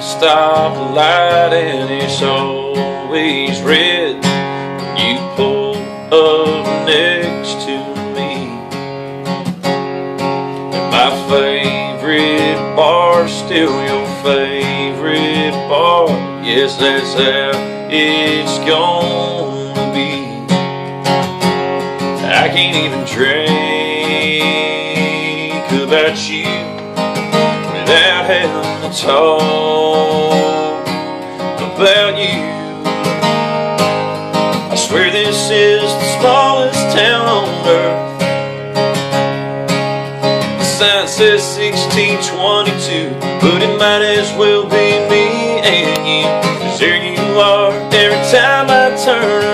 stoplight and it's always red when you pull up next to me. And my favorite bar's still your favorite bar. Yes, that's how it's gonna be. I can't even drink about you to talk about you. I swear this is the smallest town on earth. The sign says 1622, but it might as well be me and you. Cause there you are every time I turn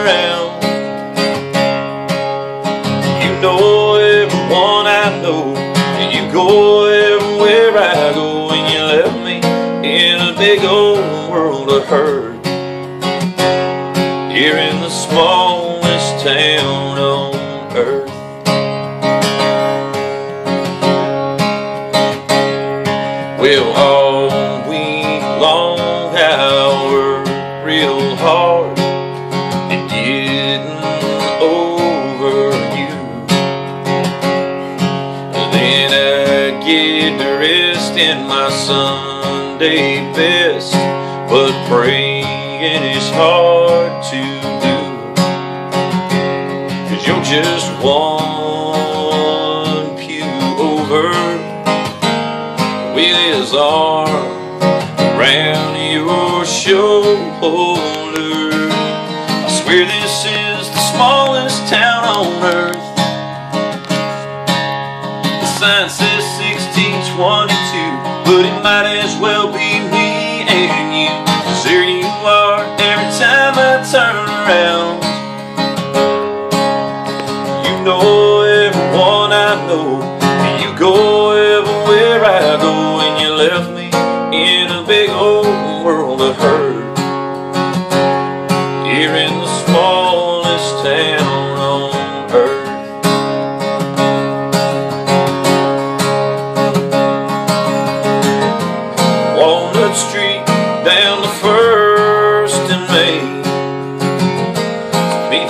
big old world of hurt. Here in the smallest town on earth. Well, all week long I worked real hard and getting over you. Then I get dressed in my Sunday best, but praying is hard to do. Cause you're just one pew over with his arm around your shoulder. I swear this is the smallest town on earth. The sign says 1622, but it might as well be me and you. Cause you are every time I turn around. You know everyone I know, and you go everywhere I go, and you left me in a big old world of hurt. Here in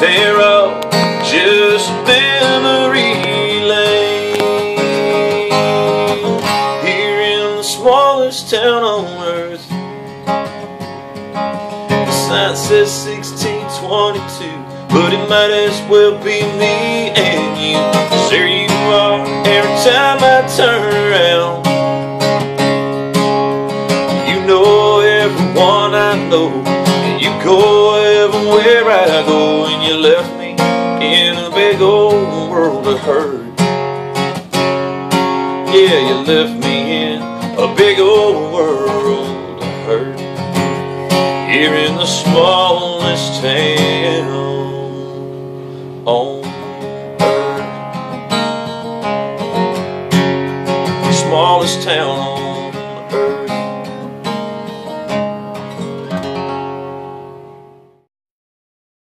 There up just memory lane. Here in the smallest town on earth. The sign says 1622, but it might as well be me and you. 'Cause there you are every time I turn around. You know everyone I know, and you go everywhere I go, big old world of hurt. Yeah, you left me in a big old world of hurt. Here in the smallest town on earth. Smallest town on